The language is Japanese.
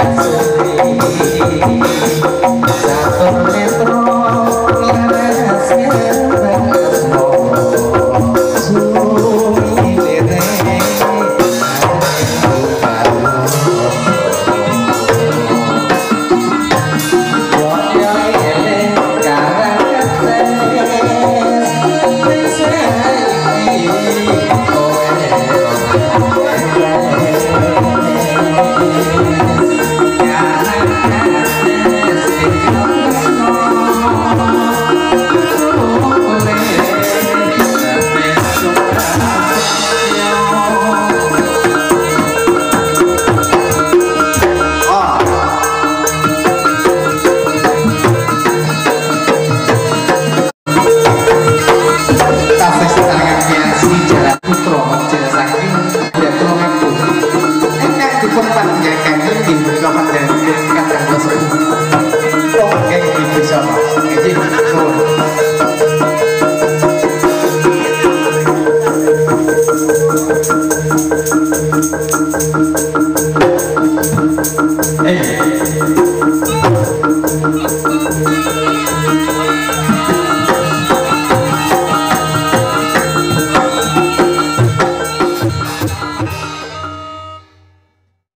Yes. вместе взято. Где Эй!